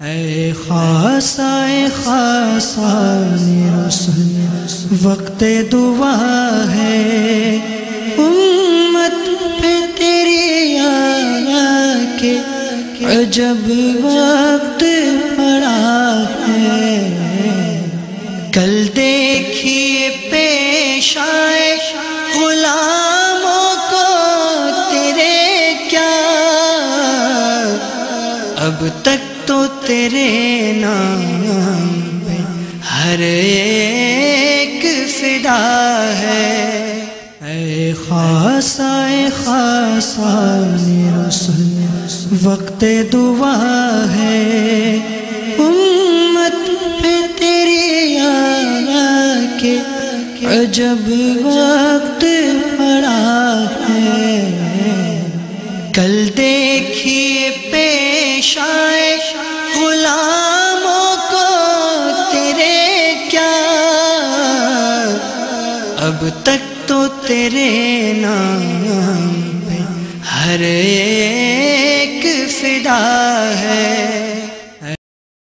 اے خاصا اے خاصا رسول، وقت دعا ہے۔ امت پہ تیری آیا کے عجب وقت پڑا ہے۔ کل دیکھیے پیش آئے غلاموں کو تیرے کیا۔ اب تک تو تیرے نام پہ ہر ایک فدا ہے۔ اے خاصا اے خاصا رسول، وقت دعا ہے۔ امت پہ تیری آیا کے عجب وقت پڑا ہے۔ کل دیکھیے پیش آئے غلاموں کو تیرے کیا؟ اب تک تو تیرے نام پہ ہر ایک فدا ہے۔